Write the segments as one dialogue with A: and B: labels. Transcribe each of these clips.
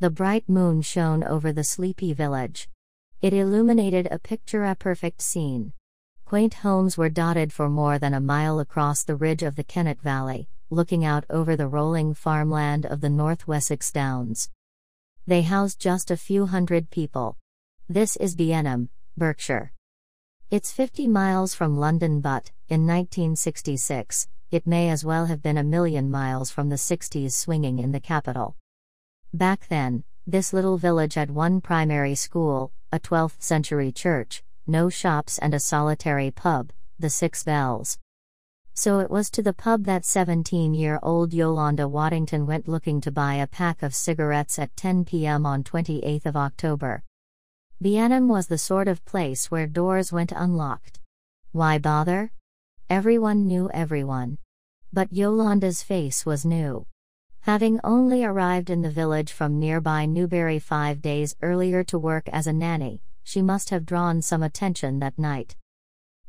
A: The bright moon shone over the sleepy village. It illuminated a picture a perfect scene. Quaint homes were dotted for more than a mile across the ridge of the Kennet Valley, looking out over the rolling farmland of the North Wessex Downs. They housed just a few hundred people. This is Beenham, Berkshire. It's 50 miles from London, but, in 1966, it may as well have been a million miles from the 60s swinging in the capital. Back then, this little village had one primary school, a 12th century church, no shops, and a solitary pub, the Six Bells. So it was to the pub that 17 year old Yolanda Waddington went looking to buy a pack of cigarettes at 10 p.m. on 28th of October. Beenham was the sort of place where doors went unlocked. Why bother? Everyone knew everyone. But Yolanda's face was new. Having only arrived in the village from nearby Newbury five days earlier to work as a nanny, she must have drawn some attention that night.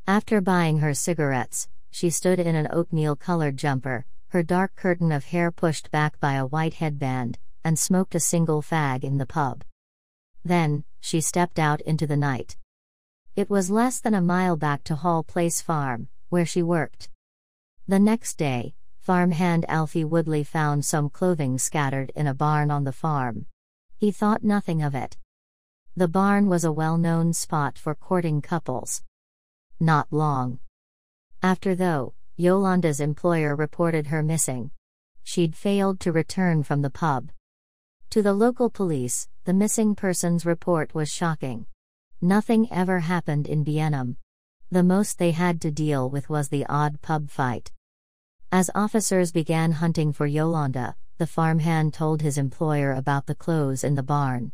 A: After buying her cigarettes, she stood in an oatmeal colored jumper, her dark curtain of hair pushed back by a white headband, and smoked a single fag in the pub. Then, she stepped out into the night. It was less than a mile back to Hall Place Farm, where she worked. The next day, farmhand Alfie Woodley found some clothing scattered in a barn on the farm. He thought nothing of it. The barn was a well known spot for courting couples. Not long. After, though, Yolanda's employer reported her missing. She'd failed to return from the pub. To the local police, the missing persons report was shocking. Nothing ever happened in Beenham. The most they had to deal with was the odd pub fight. As officers began hunting for Yolanda, the farmhand told his employer about the clothes in the barn.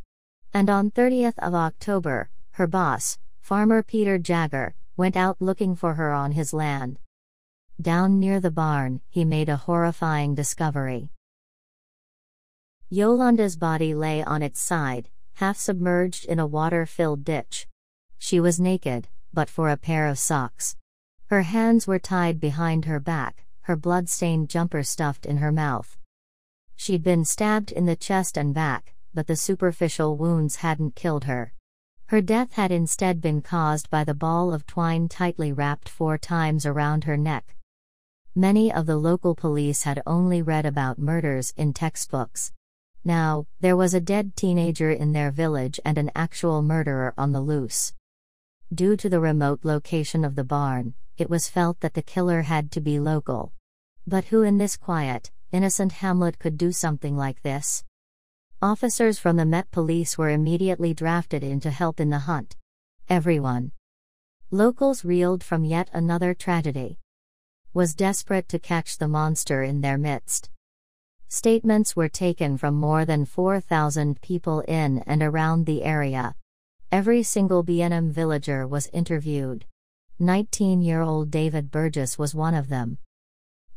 A: And on 30th of October, her boss, farmer Peter Jagger, went out looking for her on his land. Down near the barn, he made a horrifying discovery. Yolanda's body lay on its side, half submerged in a water filled ditch. She was naked, but for a pair of socks. Her hands were tied behind her back, her blood stained jumper stuffed in her mouth. She'd been stabbed in the chest and back, but the superficial wounds hadn't killed her. Her death had instead been caused by the ball of twine tightly wrapped four times around her neck. Many of the local police had only read about murders in textbooks. Now, there was a dead teenager in their village and an actual murderer on the loose. Due to the remote location of the barn, it was felt that the killer had to be local. But who in this quiet, innocent hamlet could do something like this? Officers from the Met Police were immediately drafted in to help in the hunt. Everyone. Locals reeled from yet another tragedy. Was desperate to catch the monster in their midst. Statements were taken from more than 4,000 people in and around the area. Every single Beenham villager was interviewed. 19 year old David Burgess was one of them.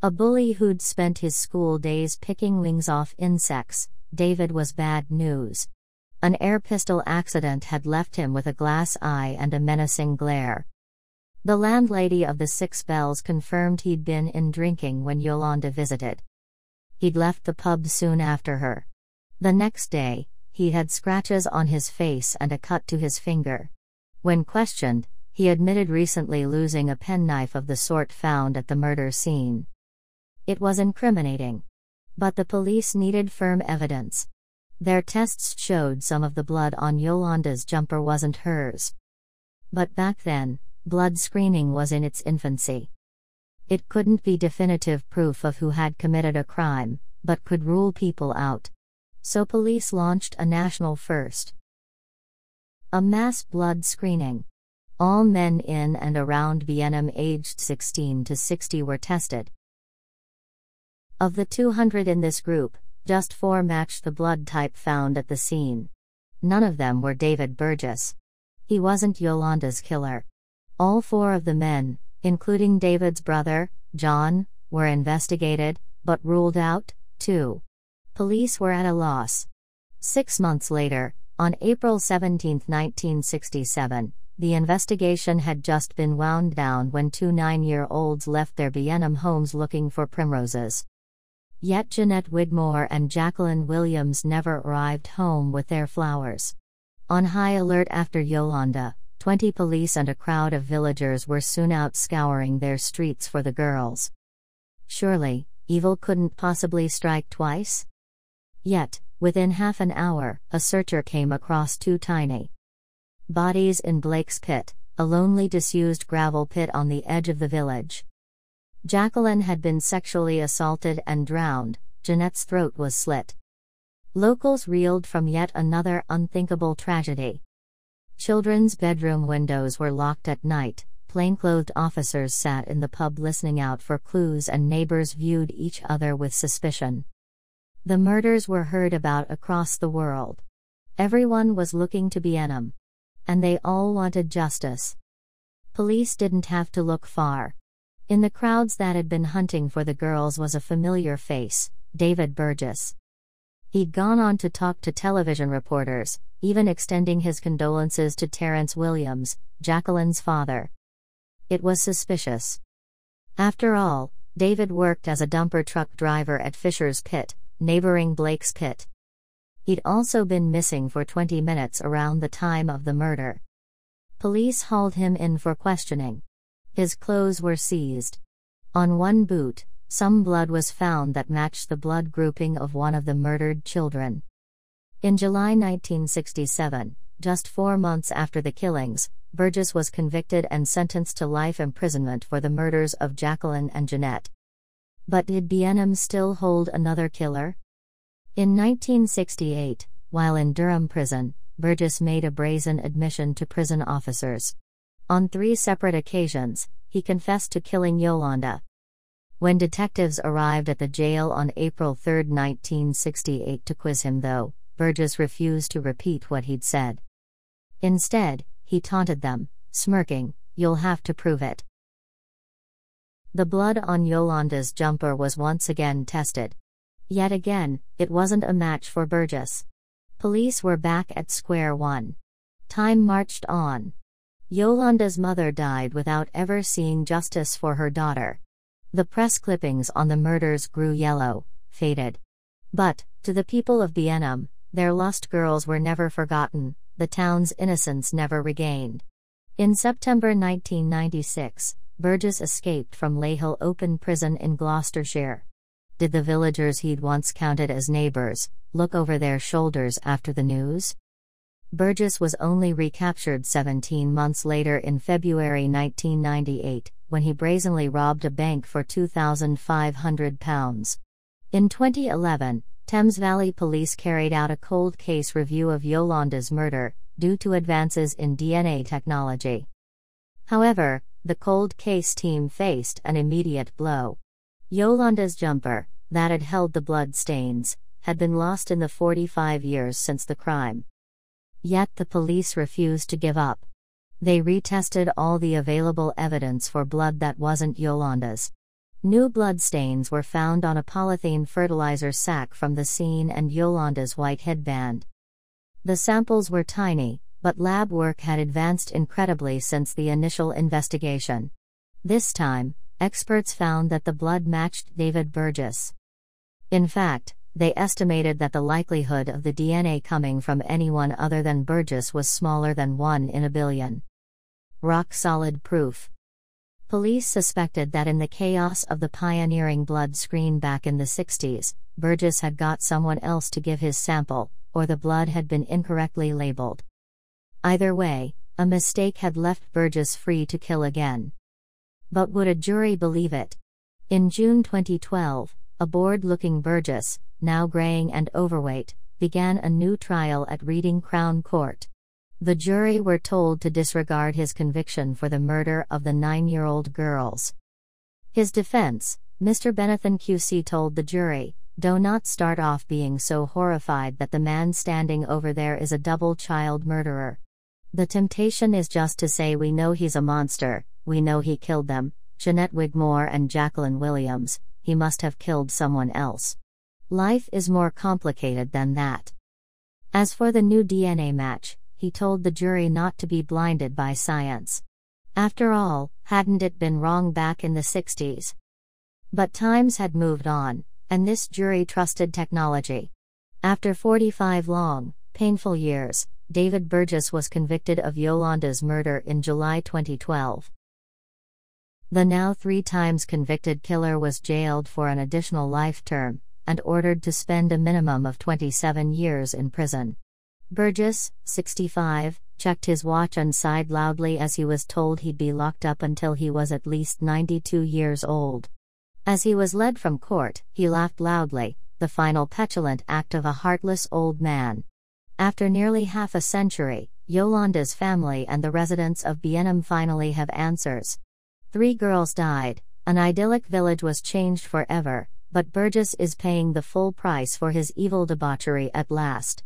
A: A bully who'd spent his school days picking wings off insects, David was bad news. An air pistol accident had left him with a glass eye and a menacing glare. The landlady of the Six Bells confirmed he'd been in drinking when Yolanda visited. He'd left the pub soon after her. The next day, he had scratches on his face and a cut to his finger. When questioned, he admitted recently losing a penknife of the sort found at the murder scene. It was incriminating. But the police needed firm evidence. Their tests showed some of the blood on Yolanda's jumper wasn't hers. But back then, blood screening was in its infancy. It couldn't be definitive proof of who had committed a crime, but could rule people out. So police launched a national first. A mass blood screening. All men in and around Beenham aged 16 to 60 were tested. Of the 200 in this group, just four matched the blood type found at the scene. None of them were David Burgess. He wasn't Yolanda's killer. All four of the men, including David's brother, John, were investigated, but ruled out, too. Police were at a loss. Six months later, on April 17, 1967, the investigation had just been wound down when two nine year olds left their Beenham homes looking for primroses. Yet Jeanette Wigmore and Jacqueline Williams never arrived home with their flowers. On high alert after Yolanda, 20 police and a crowd of villagers were soon out scouring their streets for the girls. Surely, evil couldn't possibly strike twice? Yet, within half an hour, a searcher came across two tiny bodies in Blake's Pit, a lonely disused gravel pit on the edge of the village. Jacqueline had been sexually assaulted and drowned, Jeanette's throat was slit. Locals reeled from yet another unthinkable tragedy. Children's bedroom windows were locked at night, plainclothed officers sat in the pub listening out for clues, and neighbors viewed each other with suspicion. The murders were heard about across the world. Everyone was looking to Beenham. And they all wanted justice. Police didn't have to look far. In the crowds that had been hunting for the girls was a familiar face David Burgess. He'd gone on to talk to television reporters, even extending his condolences to Terrence Williams, Jacqueline's father. It was suspicious. After all, David worked as a dumper truck driver at Fisher's Pit, neighboring Blake's Pit. He'd also been missing for 20 minutes around the time of the murder. Police hauled him in for questioning. His clothes were seized. On one boot, some blood was found that matched the blood grouping of one of the murdered children. In July 1967, just four months after the killings, Burgess was convicted and sentenced to life imprisonment for the murders of Jacqueline and Jeanette. But did Beenham still hold another killer? In 1968, while in Durham prison, Burgess made a brazen admission to prison officers. On three separate occasions, he confessed to killing Yolanda. When detectives arrived at the jail on April 3, 1968, to quiz him, though, Burgess refused to repeat what he'd said. Instead, he taunted them, smirking, You'll have to prove it. The blood on Yolanda's jumper was once again tested. Yet again, it wasn't a match for Burgess. Police were back at square one. Time marched on. Yolanda's mother died without ever seeing justice for her daughter. The press clippings on the murders grew yellow, faded. But, to the people of Beenham, their lost girls were never forgotten, the town's innocence never regained. In September 1996, Burgess escaped from Leyhill Open Prison in Gloucestershire. Did the villagers he'd once counted as neighbors look over their shoulders after the news? Burgess was only recaptured 17 months later in February 1998, when he brazenly robbed a bank for £2,500. In 2011, Thames Valley Police carried out a cold case review of Yolanda's murder, due to advances in DNA technology. However, the cold case team faced an immediate blow. Yolanda's jumper, that had held the blood stains, had been lost in the 45 years since the crime. Yet the police refused to give up. They retested all the available evidence for blood that wasn't Yolanda's. New blood stains were found on a polythene fertilizer sack from the scene and Yolanda's white headband. The samples were tiny, but lab work had advanced incredibly since the initial investigation. This time, experts found that the blood matched David Burgess. In fact, they estimated that the likelihood of the DNA coming from anyone other than Burgess was smaller than 1 in a billion. Rock solid proof. Police suspected that in the chaos of the pioneering blood screen back in the 60s, Burgess had got someone else to give his sample, or the blood had been incorrectly labeled. Either way, a mistake had left Burgess free to kill again. But would a jury believe it? In June 2012, a bored looking Burgess, now graying and overweight, began a new trial at Reading Crown Court. The jury were told to disregard his conviction for the murder of the nine year old girls. His defense, Mr. Bennathan QC told the jury, do not start off being so horrified that the man standing over there is a double child murderer. The temptation is just to say we know he's a monster, we know he killed them, Jeanette Wigmore and Jacqueline Williams, he must have killed someone else. Life is more complicated than that. As for the new DNA match, he told the jury not to be blinded by science. After all, hadn't it been wrong back in the 60s? But times had moved on, and this jury trusted technology. After 45 long, painful years, David Burgess was convicted of Yolanda's murder in July 2012. The now three times convicted killer was jailed for an additional life term and ordered to spend a minimum of 27 years in prison. Burgess, 65, checked his watch and sighed loudly as he was told he'd be locked up until he was at least 92 years old. As he was led from court, he laughed loudly, the final petulant act of a heartless old man. After nearly half a century, Yolanda's family and the residents of Beenham finally have answers. Three girls died, an idyllic village was changed forever, but Burgess is paying the full price for his evil debauchery at last.